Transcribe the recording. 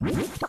What?